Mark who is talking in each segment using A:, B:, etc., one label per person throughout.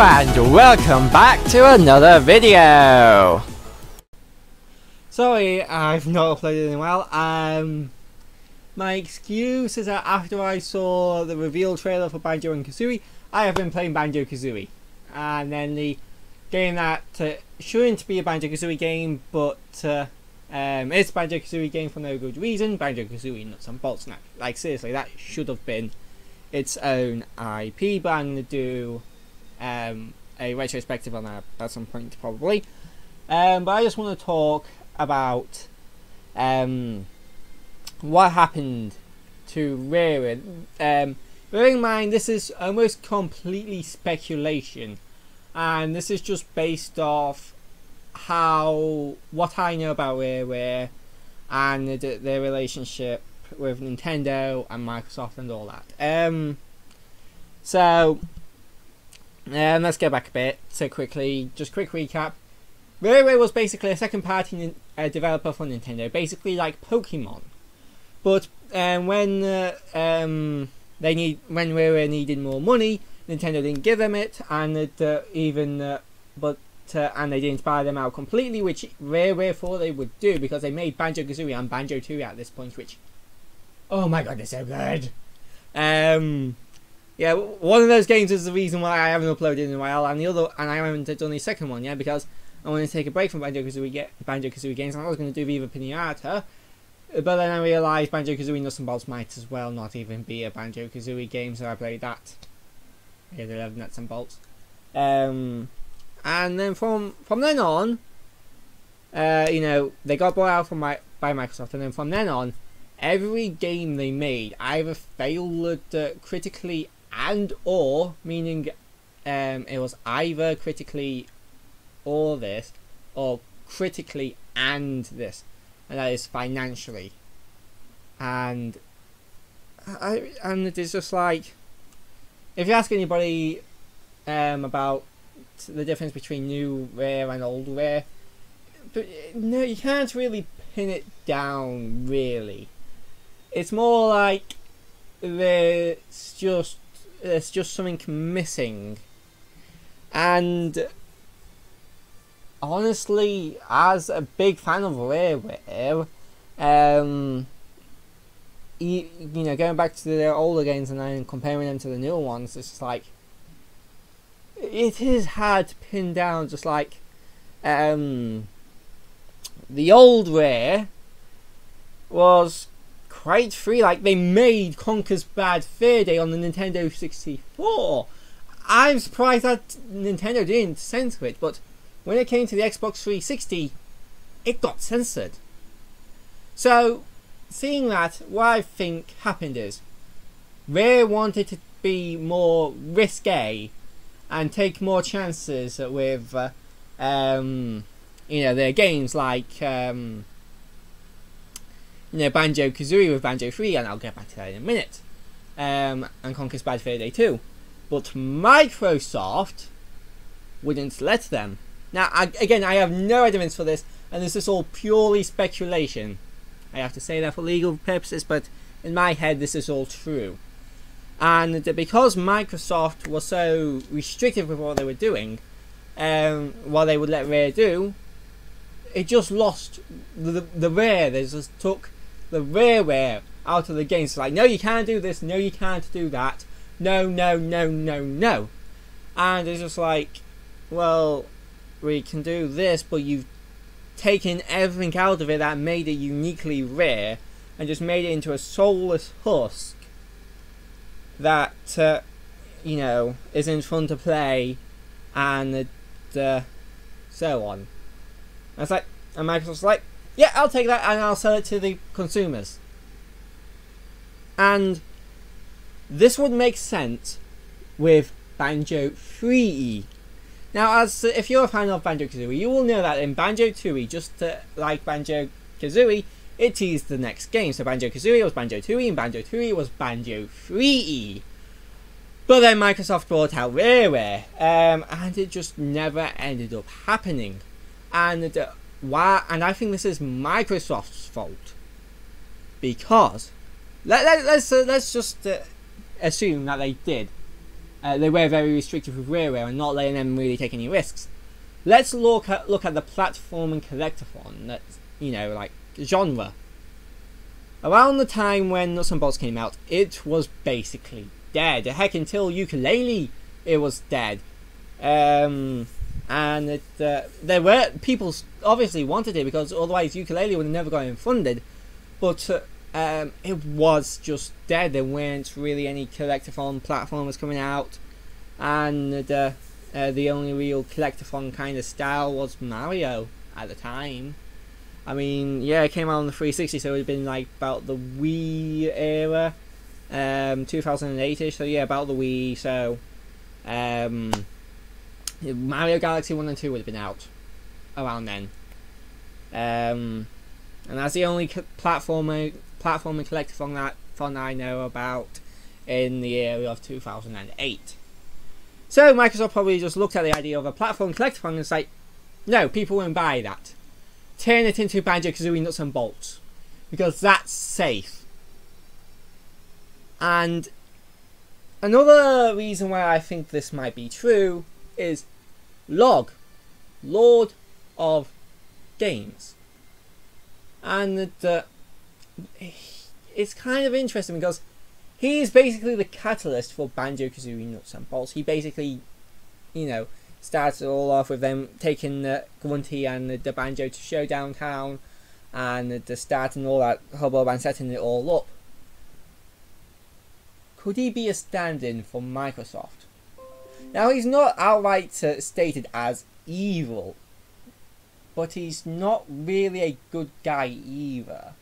A: and welcome back to another video. Sorry, I've not uploaded in a while. Um, my excuse is that after I saw the reveal trailer for Banjo and Kazooie, I have been playing Banjo Kazooie, and then the game that uh, shouldn't be a Banjo Kazooie game, but uh, um, it's Banjo Kazooie game for no good reason. Banjo Kazooie nuts and bolts. Now, like seriously, that should have been its own IP, but I'm gonna do um, a retrospective on that at some point probably. Um, but I just want to talk about um, what happened to Rare. Um, bearing in mind, this is almost completely speculation, and this is just based off how what I know about Rare and the, their relationship with Nintendo and Microsoft and all that. Um, so um, let's go back a bit. So quickly, just quick recap. Rareware was basically a second party uh, developer for Nintendo, basically like Pokemon. But um, when uh, um, they need when Rareware needed more money, Nintendo didn't give them it, and it, uh, even uh, but uh, and they didn't buy them out completely, which Rareware thought they would do because they made Banjo Kazooie and Banjo Tooie at this point, which oh my god, they're so good. Um, yeah, one of those games is the reason why I haven't uploaded in a while, and the other, and I haven't done the second one yeah, because I want to take a break from Banjo Kazooie get Banjo Kazooie games. And I was going to do Viva Pinata, but then I realised Banjo Kazooie Nuts and Bolts might as well not even be a Banjo Kazooie game, so I played that. Yeah, they love Nuts and Bolts. Um, and then from from then on, uh, you know, they got bought out from my by Microsoft, and then from then on, every game they made either failed critically and or meaning um, it was either critically or this or critically and this and that is financially. And I and it is just like if you ask anybody um, about the difference between new rare and old rare but no you can't really pin it down really. It's more like there's just there's just something missing. And honestly, as a big fan of Rareware, um, you, know, going back to their older games and then comparing them to the newer ones, it's just like it is hard to pin down. Just like um, the old Rare was quite free. Like they made Conker's Bad Fur Day on the Nintendo 64. I'm surprised that Nintendo didn't censor it, but when it came to the Xbox 360, it got censored. So, seeing that, what I think happened is Rare wanted to be more risque and take more chances with, uh, um, you know, their games like um, you know, Banjo Kazooie with Banjo 3, and I'll get back to that in a minute, um, and Conker's Bad Fur Day 2. But Microsoft wouldn't let them. Now, I, again, I have no evidence for this, and this is all purely speculation. I have to say that for legal purposes, but in my head, this is all true. And because Microsoft was so restrictive with what they were doing, um, what they would let Rare do, it just lost the the Rare. They just took the rareware out of the game. So like, no, you can't do this. No, you can't do that. No, no, no, no, no. And it's just like, well, we can do this, but you've taken everything out of it that made it uniquely rare and just made it into a soulless husk that, uh, you know, isn't fun to play and uh, so on. And it's like, and Microsoft's like, yeah, I'll take that and I'll sell it to the consumers. And this would make sense with Banjo Threeie. Now, as if you're a fan of Banjo Kazooie, you will know that in Banjo Tooie, just to, like Banjo Kazooie, it teased the next game. So Banjo Kazooie was Banjo Tooie, and Banjo Tooie was Banjo Threeie. But then Microsoft brought out Rareware, um, and it just never ended up happening. And uh, why and I think this is Microsoft's fault because let, let, let's uh, let's just uh, assume that they did uh, they were very restrictive with Rareware and not letting them really take any risks. Let's look at look at the platform and collectathon that's you know like genre. Around the time when Nuts and Bolts came out, it was basically dead. Heck, until Yooka-Laylee, it was dead. Um, and it, uh, there were people obviously wanted it because otherwise Yooka-Laylee would have never gotten funded. But uh, um, it was just dead. There weren't really any collectathon platformers coming out, and uh, uh, the only real collectathon kind of style was Mario at the time. I mean, yeah, it came out on the 360, so it would have been like about the Wii era, um, 2008ish. So yeah, about the Wii. So, um, Mario Galaxy 1 and 2 would have been out around then. Um, and that's the only platformer platform and collectathon that fun I know about in the area of 2008. So Microsoft probably just looked at the idea of a platform collectathon and said, no, people won't buy that. Turn it into Banjo-Kazooie Nuts and Bolts. Because that's safe. And another reason why I think this might be true is Log, Lord of Games. And the it's kind of interesting because he's basically the catalyst for Banjo Kazooie Nuts and Bolts. He basically, you know, starts it all off with them taking the Grunty and the, banjo to Showdown Town and the, the start and all that hubbub and setting it all up. Could he be a stand in for Microsoft? Now, he's not outright uh, stated as evil, but he's not really a good guy either.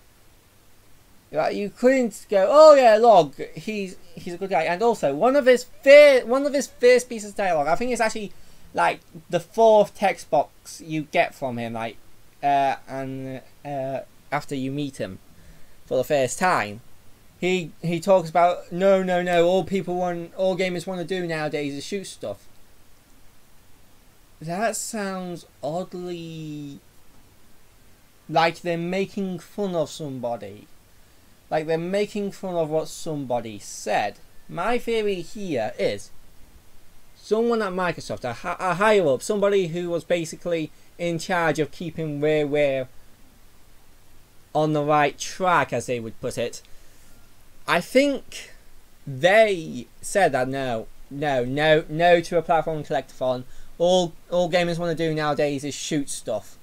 A: Like you couldn't go, oh yeah, Log, he's he's a good guy. And also one of his first one of his first pieces of dialogue, I think it's actually like the fourth text box you get from him, like uh, and uh, after you meet him for the first time. He he talks about no no no all people want all gamers want to do nowadays is shoot stuff. That sounds oddly like they're making fun of somebody like they're making fun of what somebody said. My theory here is someone at Microsoft, a, a higher up, somebody who was basically in charge of keeping Rareware on the right track, as they would put it. I think they said that no, no, no, no to a platform collectathon. All all gamers want to do nowadays is shoot stuff.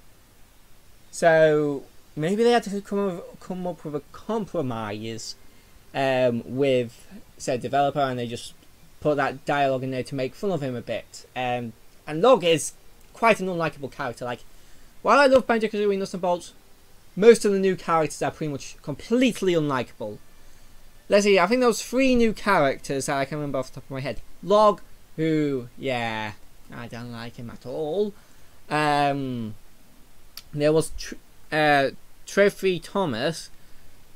A: So maybe they had to come up, come up with a compromise um, with said developer, and they just put that dialogue in there to make fun of him a bit. Um, and Log is quite an unlikable character. Like, while I love Banjo Kazooie Nuts and Bolts, most of the new characters are pretty much completely unlikable. Let's see, I think those three new characters that I can remember off the top of my head. Log, who, yeah, I don't like him at all. Um, there was uh, Trophy Thomas,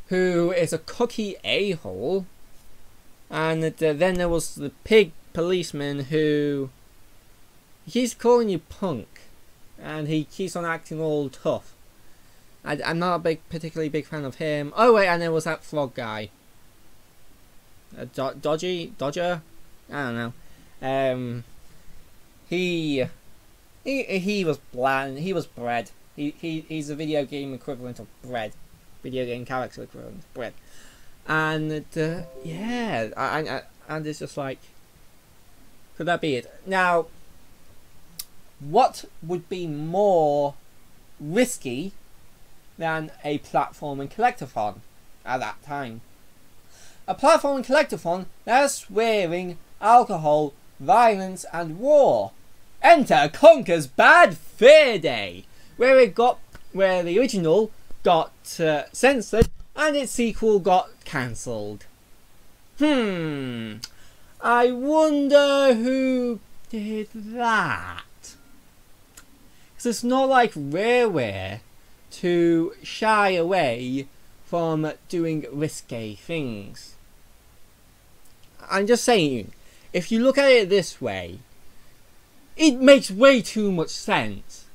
A: who is a cocky a-hole. And uh, then there was the pig policeman who he's calling you punk. And he keeps on acting all tough. I, am not a big, particularly big fan of him. Oh wait, and there was that frog guy. Uh, Do Dodgy? Dodger? I don't know. Um, he, he, he was bland. He was bred. He, he he's a video game equivalent of bread, video game character equivalent of bread, and uh, yeah, I, I, and it's just like, could that be it? Now, what would be more risky than a platform and collectathon at that time? A platform and collectathon that's swearing, alcohol, violence, and war. Enter Conker's Bad Fur Day where it got where the original got uh, censored and its sequel got cancelled. Hmm. I wonder who did that. Because it's not like Rareware to shy away from doing risque things. I'm just saying, if you look at it this way, it makes way too much sense.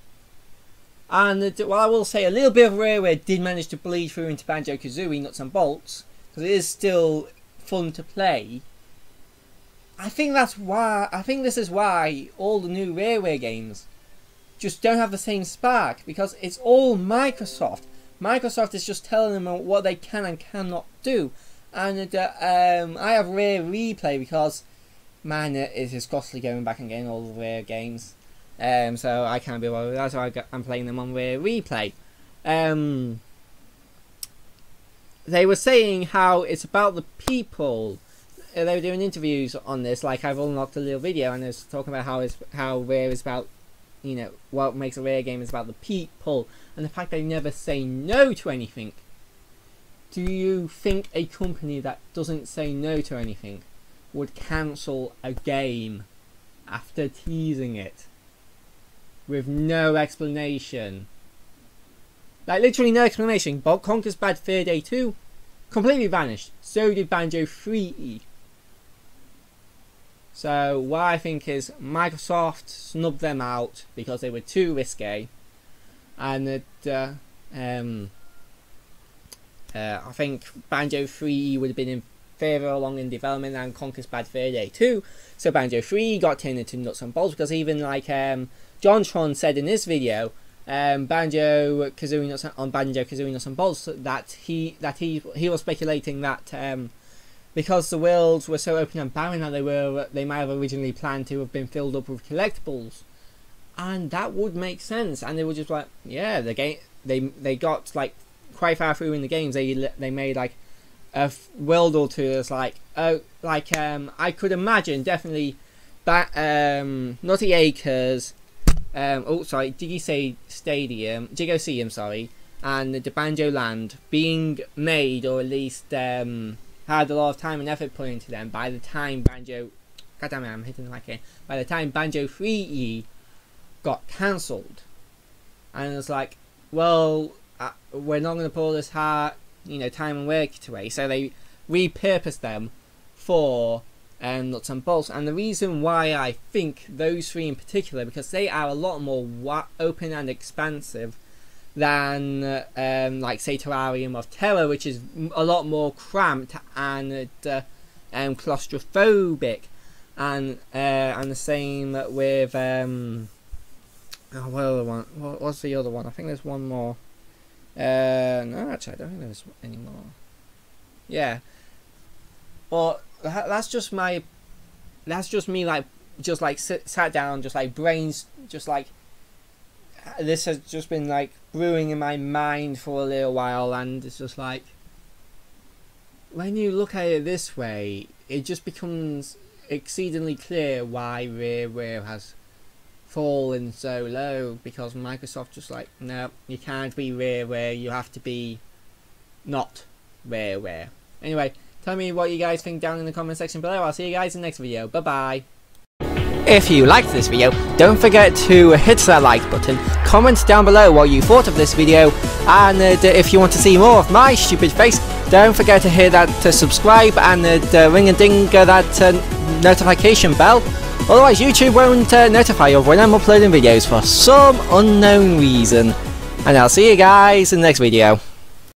A: And while I will say a little bit of Rareware did manage to bleed through into Banjo Kazooie Nuts and Bolts, because it is still fun to play, I think that's why. I think this is why all the new Rareware games just don't have the same spark because it's all Microsoft. Microsoft is just telling them what they can and cannot do, and uh, um, I have Rare Replay because man, it is costly going back and getting all the Rare games. Um, so I can't be bothered. That's why I'm playing them on Rare Replay. Um, they were saying how it's about the people. Uh, they were doing interviews on this, like I've unlocked a little video, and it's talking about how it's how Rare is about, you know, what makes a Rare game is about the people and the fact they never say no to anything. Do you think a company that doesn't say no to anything would cancel a game after teasing it with no explanation? Like literally no explanation. But Conker's Bad Fur Day 2 completely vanished. So did Banjo Threeie. So what I think is Microsoft snubbed them out because they were too risque, and that uh, um, uh, I think Banjo Threeie would have been in further along in development than Conker's Bad Fur Day 2. So Banjo 3 got turned into nuts and bolts because even like um, JonTron said in this video, um, Banjo Kazooie on Banjo Kazooie Nuts and Bolts that he that he he was speculating that um, because the worlds were so open and barren that they were they might have originally planned to have been filled up with collectibles, and that would make sense. And they were just like, yeah, the game they they got like quite far through in the games. They they made like a world or two that's like oh like um I could imagine definitely that um Nutty Acres um, oh sorry, Diggy say Stadium, Digoseum, sorry, and the Banjo Land being made or at least um, had a lot of time and effort put into them by the time Banjo, God damn it, I'm hitting mic again. By the time Banjo Threeie got cancelled, and it's like, well, uh, we're not going to pull this hard, you know, time and work it away, so they repurposed them for and nuts and bolts. And the reason why I think those three in particular, because they are a lot more open and expansive than um, like say Terrarium of Terror, which is a lot more cramped and uh, um, claustrophobic, and uh, and the same with um, oh, what other one? What, what's the other one? I think there's one more. Uh, no, actually, I don't think there's any more. Yeah, but that's just my that's just me like just like sit, sat down just like brains just like this has just been like brewing in my mind for a little while and it's just like when you look at it this way it just becomes exceedingly clear why Rareware has fallen so low because Microsoft just like no you can't be Rareware you have to be not Rareware anyway Tell me what you guys think down in the comment section below. I'll see you guys in the next video. Bye bye. If you liked this video, don't forget to hit that like button, comment down below what you thought of this video, and uh, if you want to see more of my stupid face, don't forget to hit that uh, subscribe and uh, ring a ding uh, that uh, notification bell. Otherwise YouTube won't uh, notify you when I'm uploading videos for some unknown reason. And I'll see you guys in the next video.